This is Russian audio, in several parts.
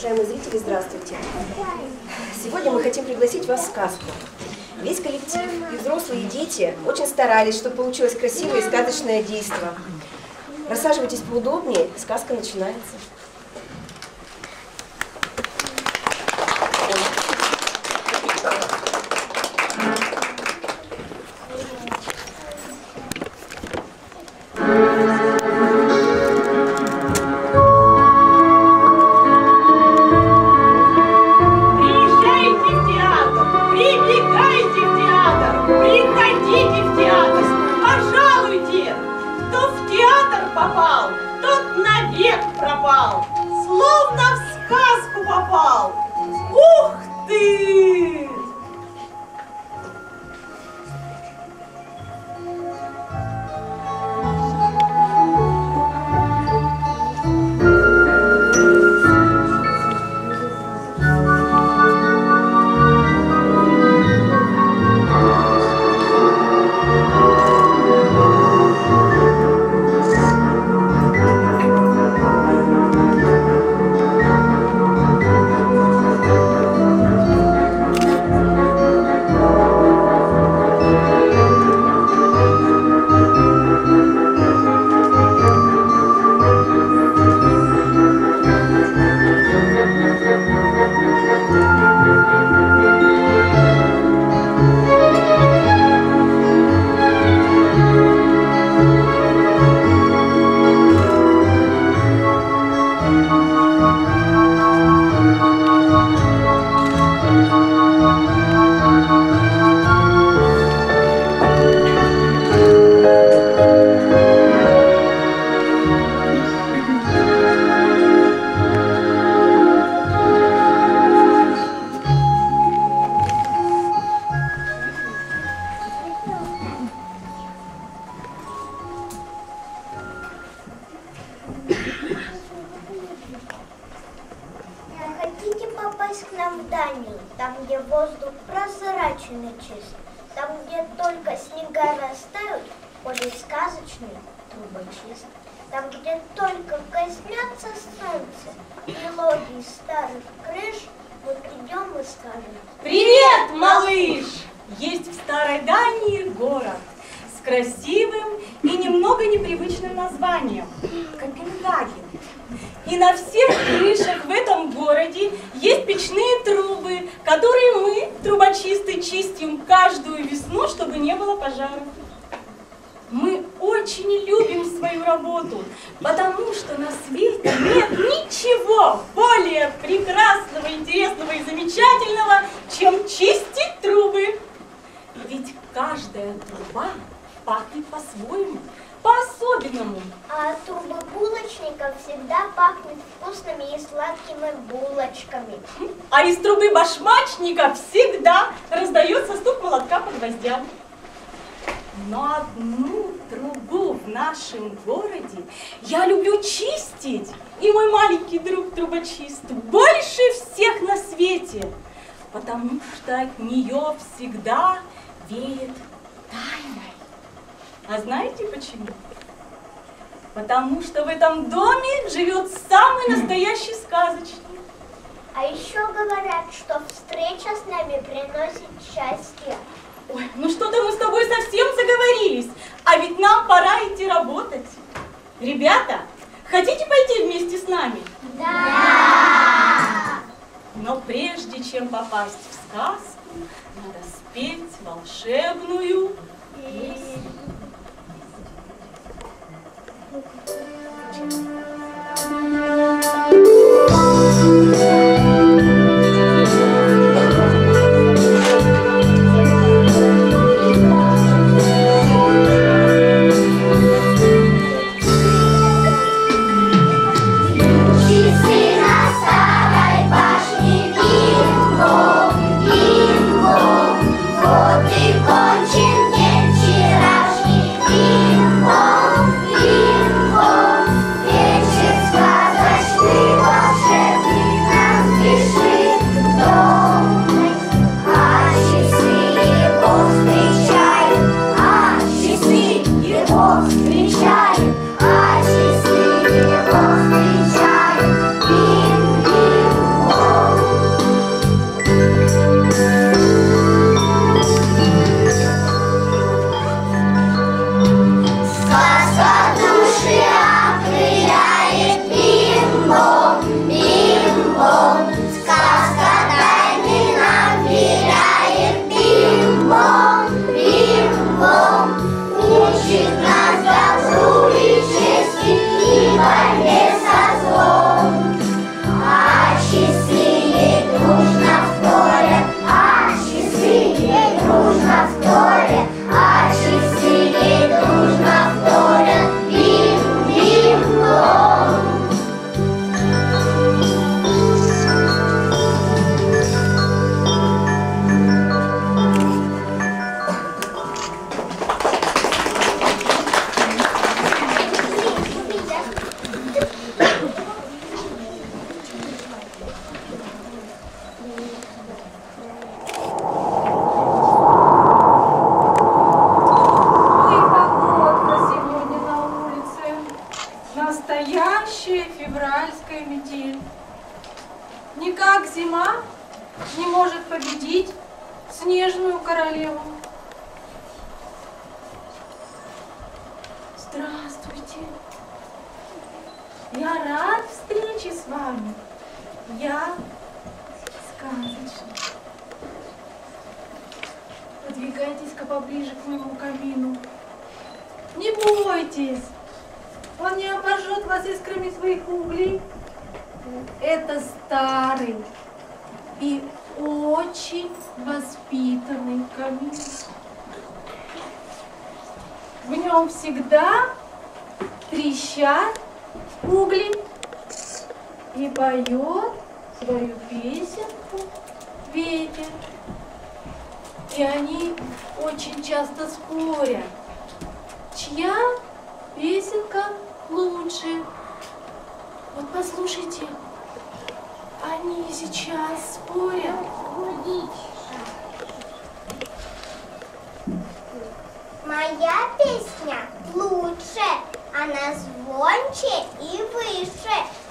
Уважаемые зрители, здравствуйте! Сегодня мы хотим пригласить вас в сказку. Весь коллектив, и взрослые, и дети очень старались, чтобы получилось красивое и сказочное действо. Рассаживайтесь поудобнее, сказка начинается. Каждую весну, чтобы не было пожаров. Мы очень любим свою работу, потому что на свете нет ничего более прекрасного, интересного и замечательного, чем чистить трубы. Ведь каждая труба пахнет по-своему, по-особенному. а от трубы булочников всегда пахнет вкусными и сладкими булочками. А из трубы башмачника всегда раздается стук молотка по гвоздям. Но одну трубу в нашем городе я люблю чистить, и мой маленький друг трубочист больше всех на свете, потому что от нее всегда веет тайной. А знаете почему? Потому что в этом доме живет самый настоящий сказочник. А еще говорят, что встреча с нами приносит счастье. Ой, ну что-то мы с тобой совсем заговорились, а ведь нам пора идти работать. Ребята, хотите пойти вместе с нами? Да! Но прежде чем попасть в сказку, надо спеть волшебную песню. Thank you. Спорят, чья песенка лучше. Вот послушайте, они сейчас спорят. Моя песня лучше, она звонче и выше.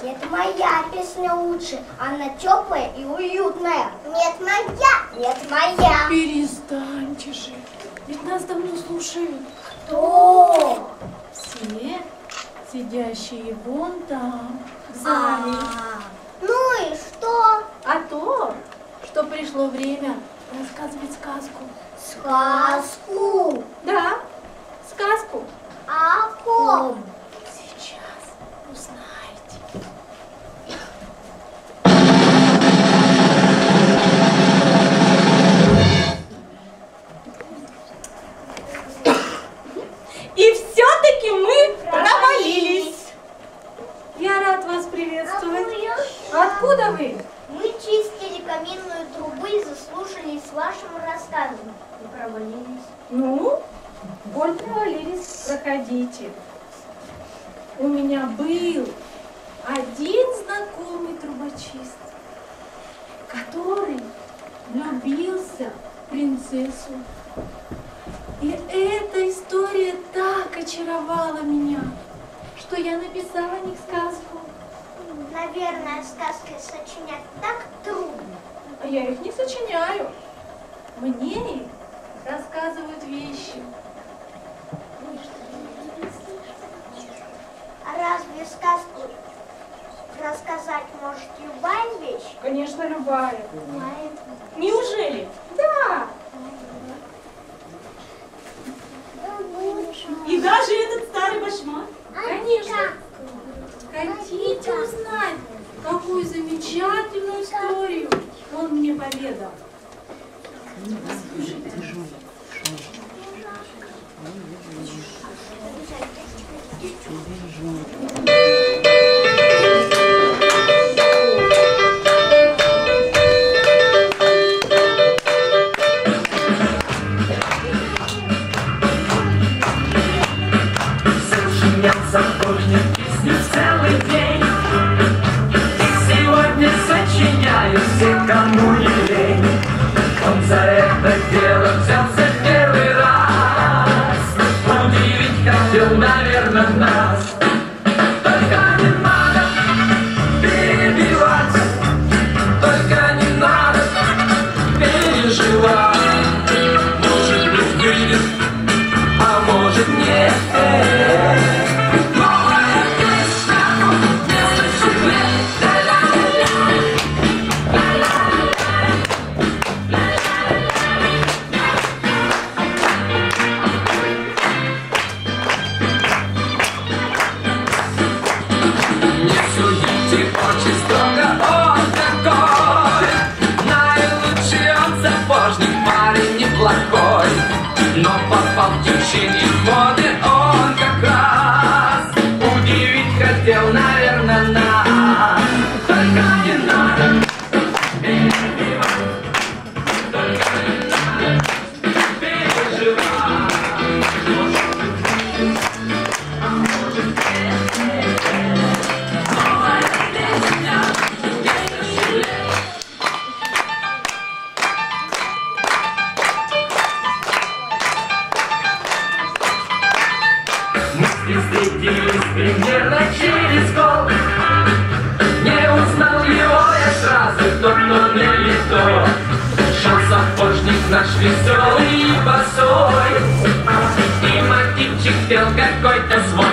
Нет, моя песня лучше, она теплая и уютная. Нет, моя, нет, моя. Перестаньте же, ведь нас давно слушают. Кто? Все сидящие вон там, в зале. А, ну и что? А то, что пришло время рассказывать сказку. Сказку. Да, сказку. О ком? Влюбился в принцессу. И эта история так очаровала меня, что я написала о них сказку. Наверное, сказки сочинять так трудно. А я их не сочиняю. Мне их рассказывают вещи. Разве сказку рассказать может любая вещь? Конечно, любая. Неужели? Да, И даже этот старый башмак? конечно. Хотите узнать, какую замечательную историю он мне поведал? Сочиняться мотивчик пел какой-то свой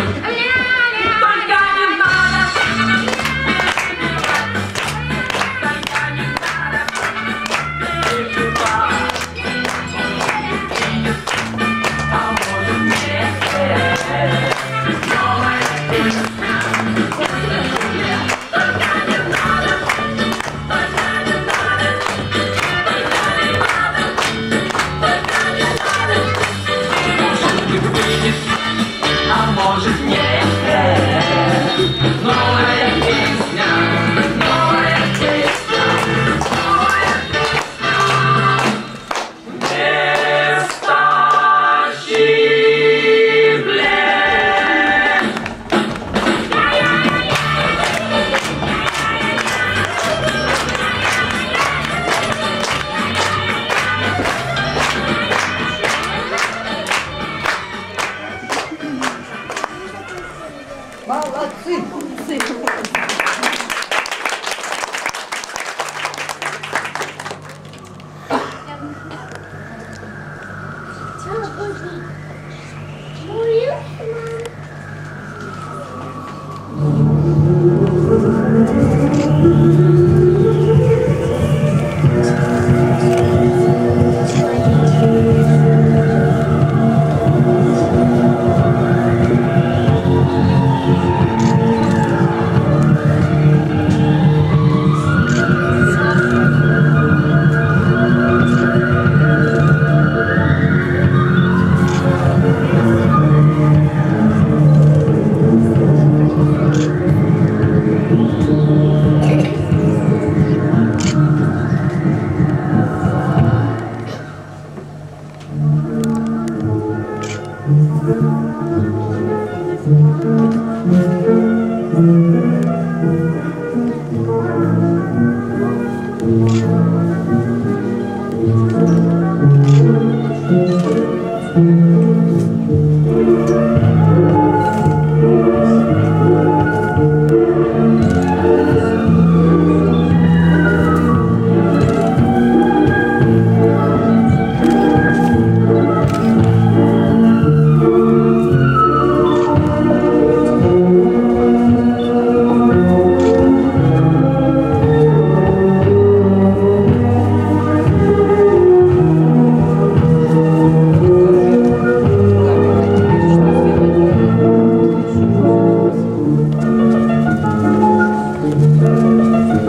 Thank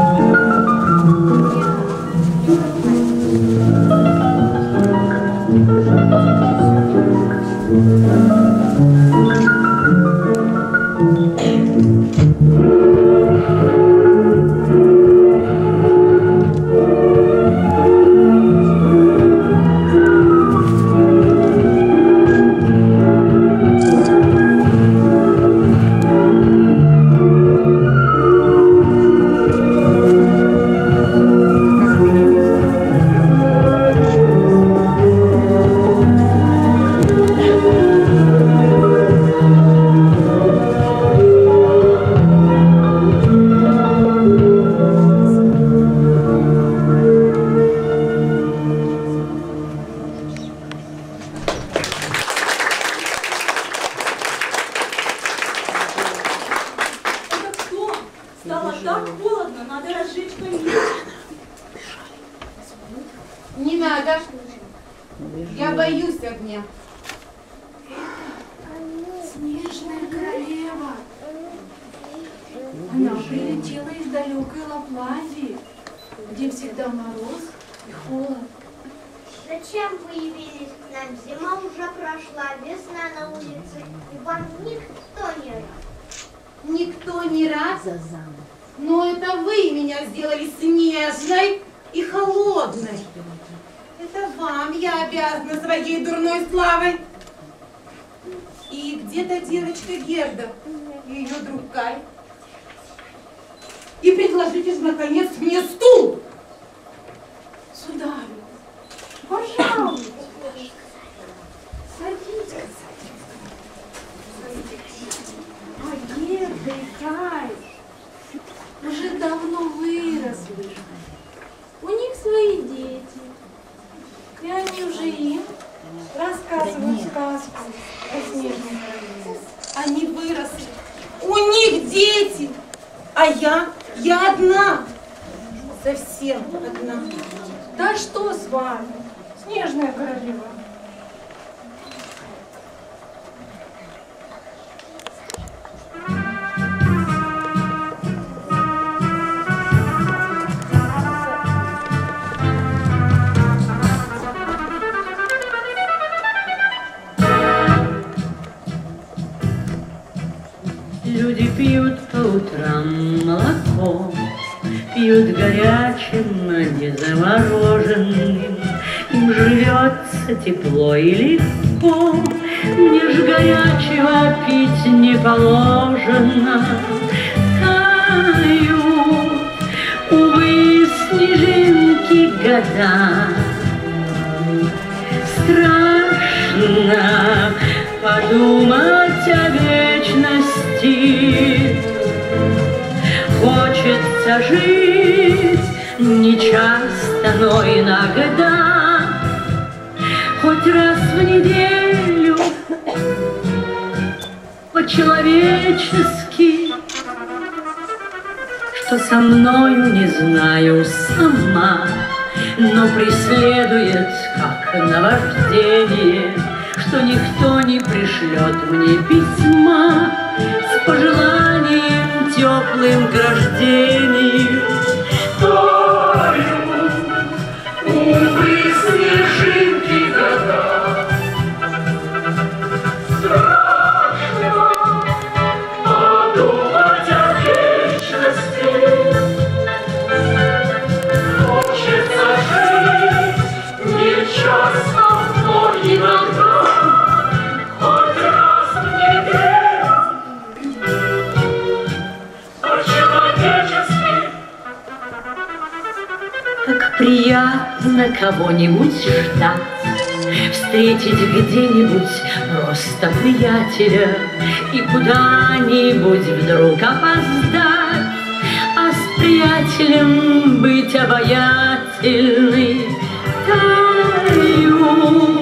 you. Улице, и вам никто не рад. Никто не рад, но это вы меня сделали снежной и холодной. Это вам я обязана своей дурной славой. И где-то девочка Герда и ее друг Кай. И предложите же, наконец, мне стул. Сударь, пожалуйста, садитесь. Серый край уже давно выросли. У них свои дети. И они уже им рассказывают сказку о снежном королеве. Они выросли. У них дети. А я, я одна. Совсем одна. Да что с вами, снежная королева? Люди пьют по утрам молоко, Пьют горячим, а не замороженным. Им живется тепло и легко, Мне ж горячего пить не положено. Тают, увы, снежинки года, Страшно подумать Хочется жить не часто, но иногда, Хоть раз в неделю по-человечески, Что со мною не знаю сама, Но преследует, как наваждение, Что никто не пришлет мне письма С пожеланием теплым к рождению. Таю, увы, снежинки года. Приятно кого-нибудь ждать, Встретить где-нибудь просто приятеля И куда-нибудь вдруг опоздать, А с приятелем быть обаятельной Тают,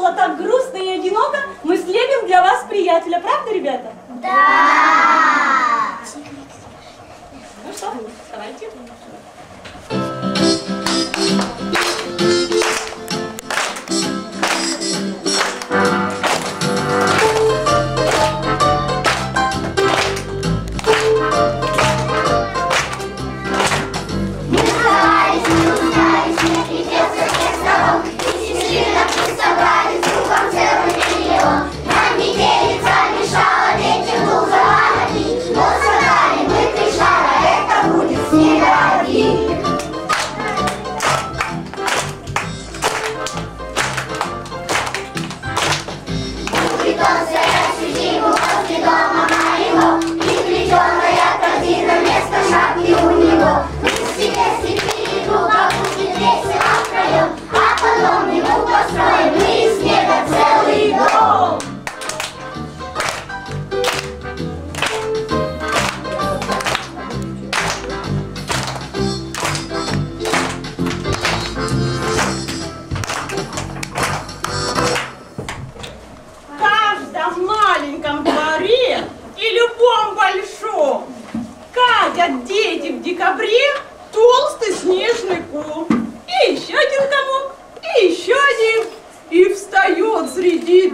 было так грустно и одиноко, мы слепим для вас приятеля, правда, ребята? Да! Ну что, давайте.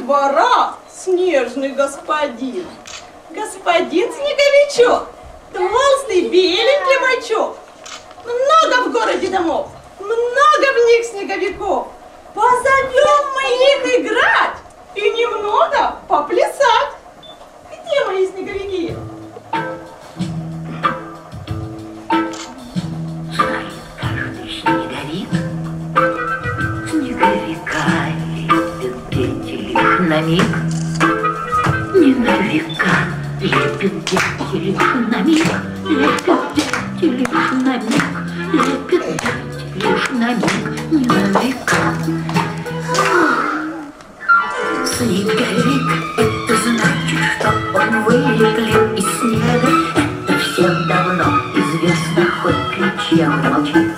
Двора снежный господин. Господин Снеговичок, толстый беленький бачок. Много в городе домов, много в них снеговиков. Позовем мы их играть и немного поплясать. Где мои снеговики? На миг Не на века лепит дети лишь на миг Лепит дети лишь на миг Лепит дети лишь на миг Не на века Снеговик, это значит, что он вылеплен из снега Это всем давно известно, хоть кричи, а молчи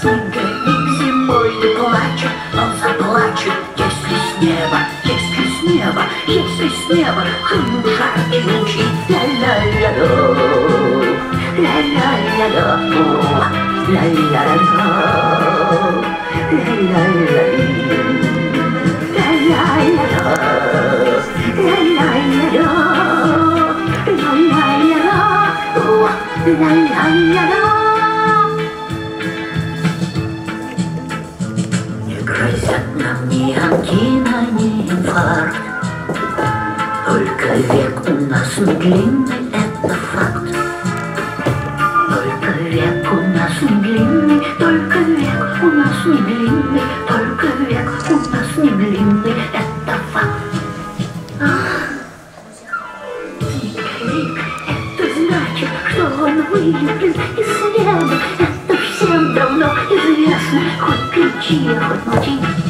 Снеговик зимой не плачет, он заплачет Если с неба, неба, если с неба Хлынут жаркие лучи Ля-ля-ля-ля Ля-ля-ля-ля Ля-ля-ля-ля Ля-ля-ля-ля не ангина, ни инфаркт Только век у нас не длинный, это факт Только век у нас не длинный, только век у нас не длинный, только век у нас не длинный, это факт. Снеговик, это значит, что он вылеплен из снега. Это всем давно известно, хоть кричи, хоть молчи.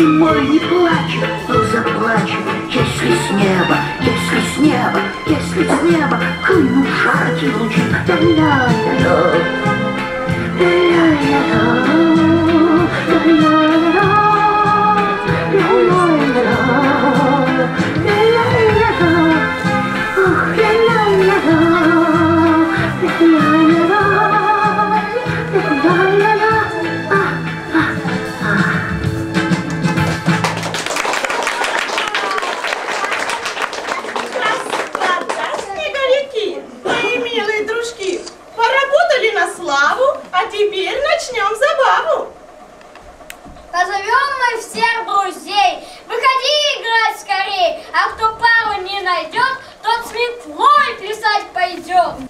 Зимой не плачет, но заплачет, если с неба, если с неба, если с неба хлынут жаркие лучи. Ля-ля-ля-ля. Господа 주십시오.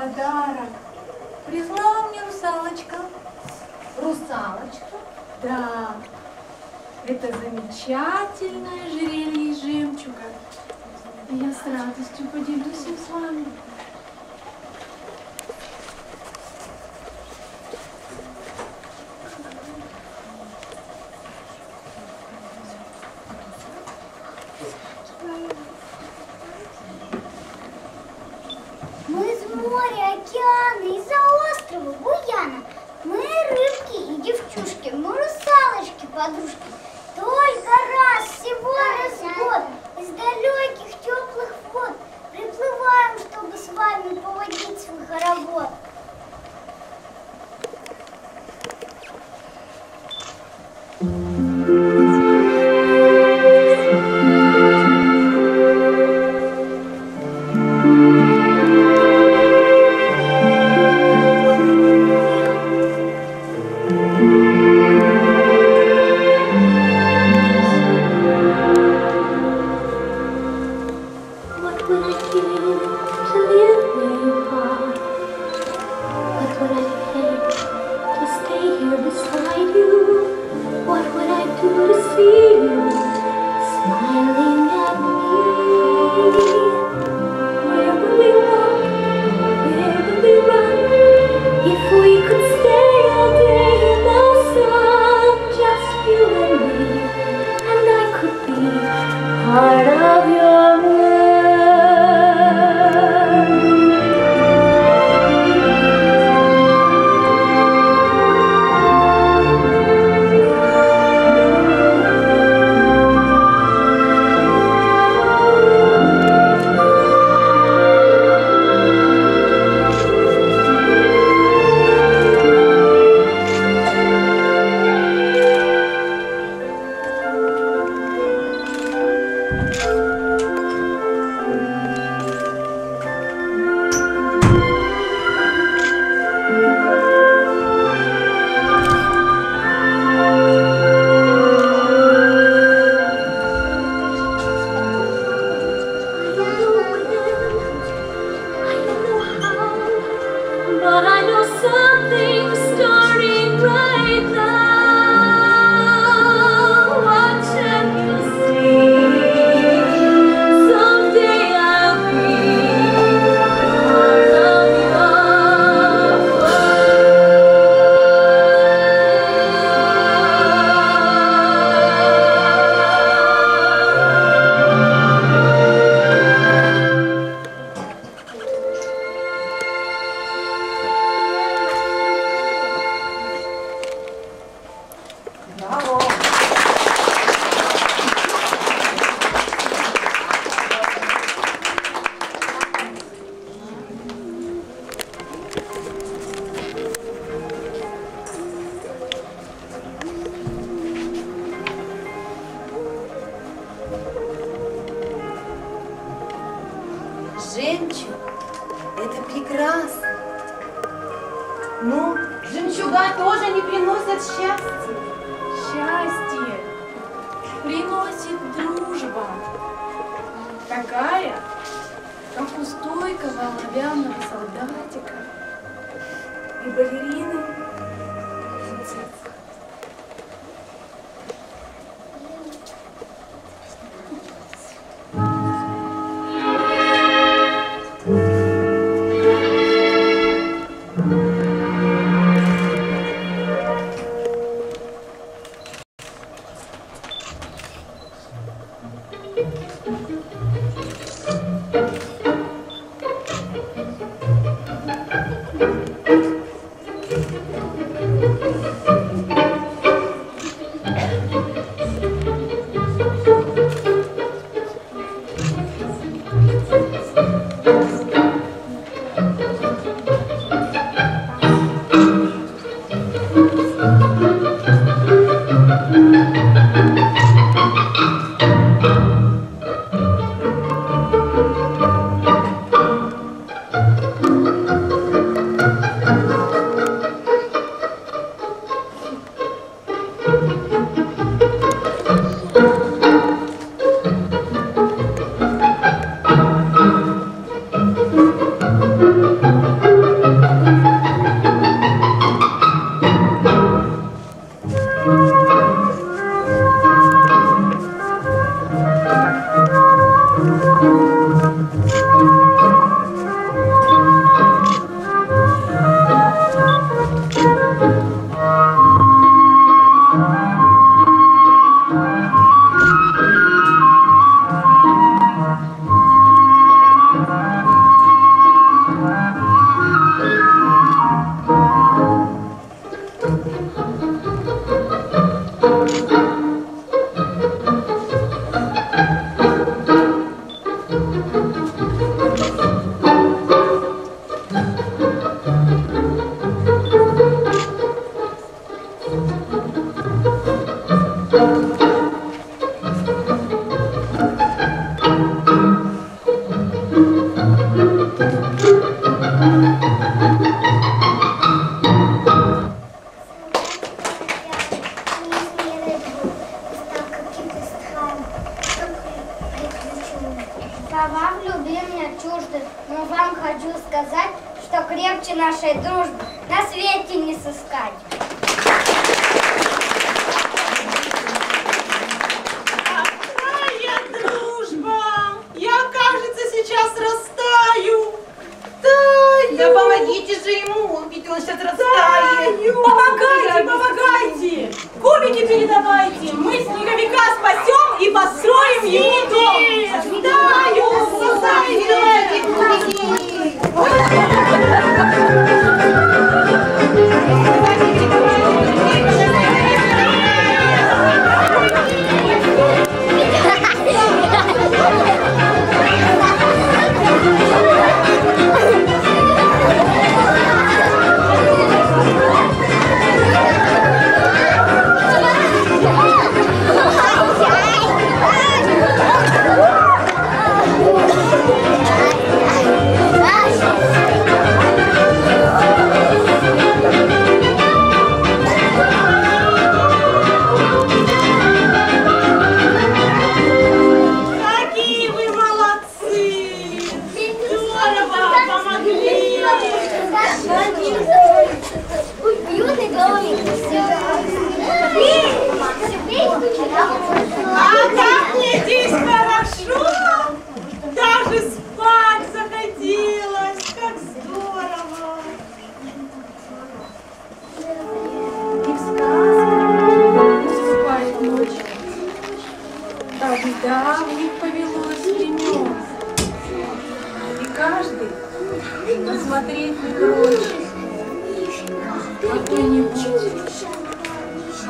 Подарок прислала мне русалочка. Русалочка. Да, это замечательное ожерелье из жемчуга. Я с радостью поделюсь им с вами.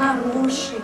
Хороший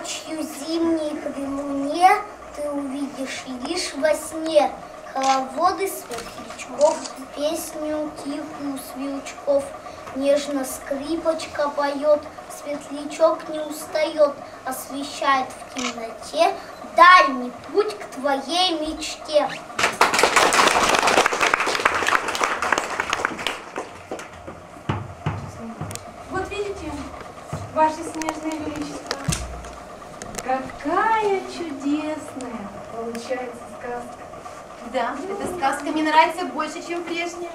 Ночью зимней при луне ты увидишь лишь во сне хороводы светлячков, песню тихую сверчков. Нежно скрипочка поет, светлячок не устает, освещает в темноте дальний путь к твоей мечте. Вот видите, ваше получается сказка. Да, эта сказка мне нравится больше, чем прежняя.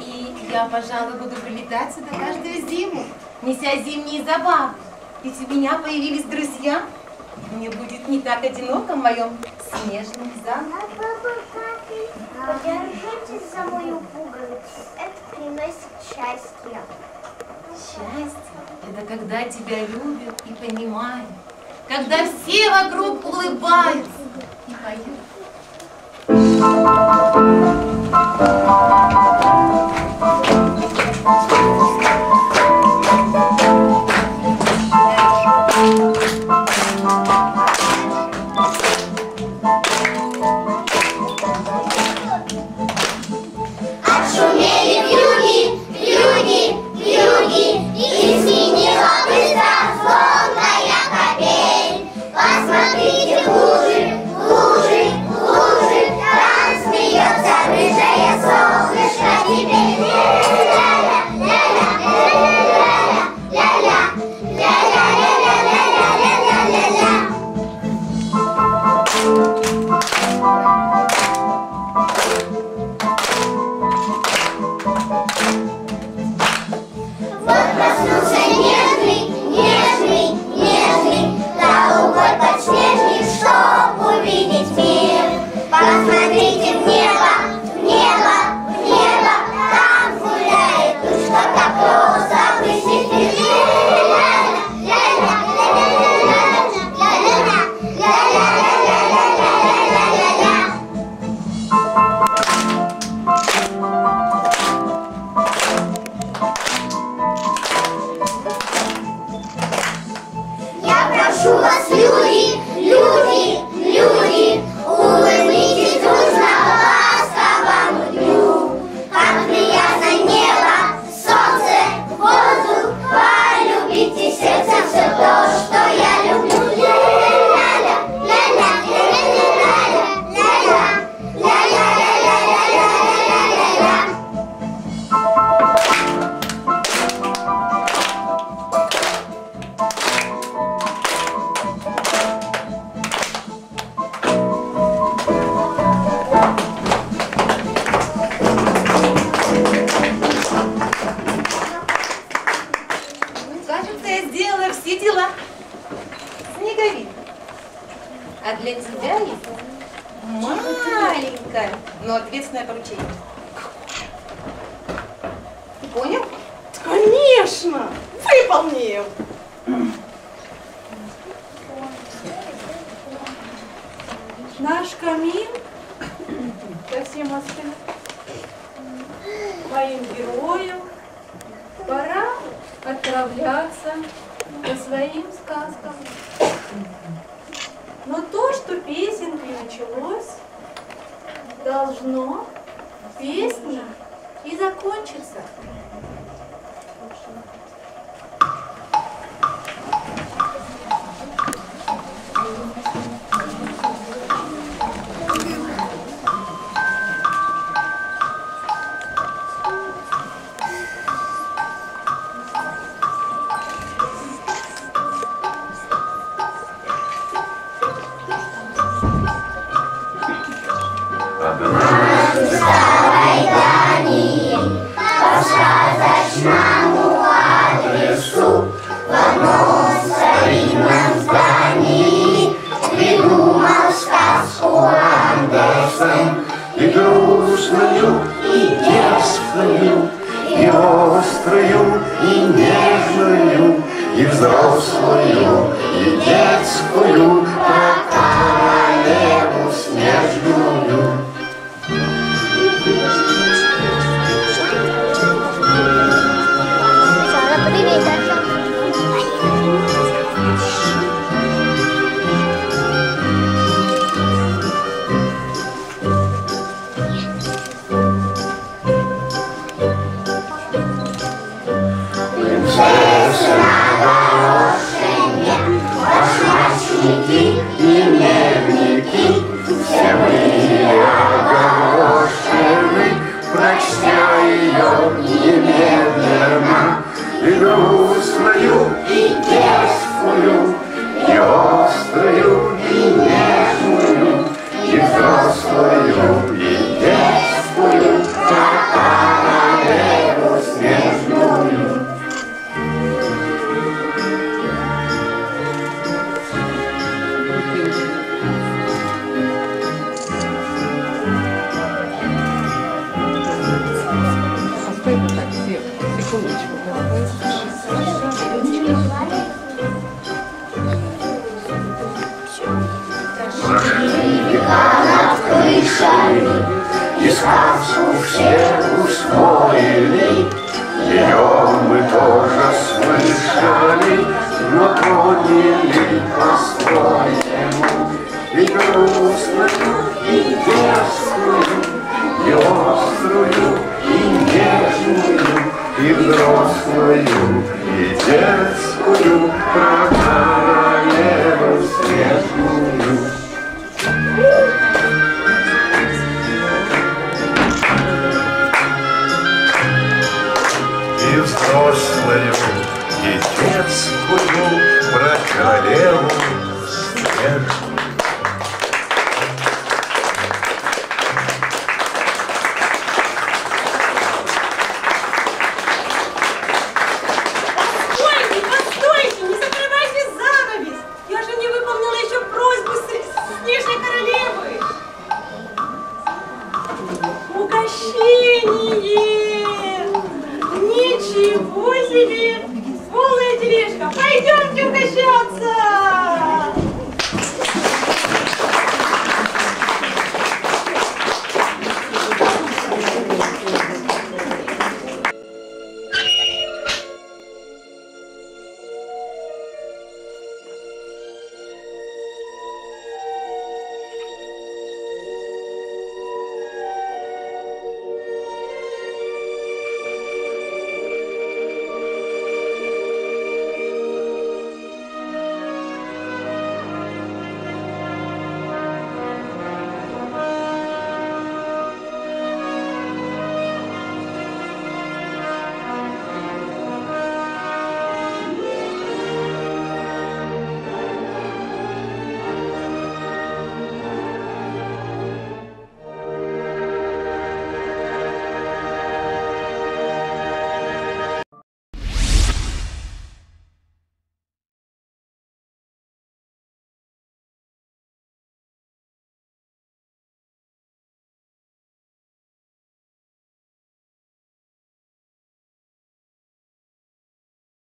И я, пожалуй, буду прилетать сюда каждую зиму, неся зимние забавы. Ведь у меня появились друзья. Мне будет не так одиноко в моем снежном замке. Подержитесь за мою пуговицу, это приносит счастье. Счастье – это когда тебя любят и понимают, когда все вокруг улыбаются и поют.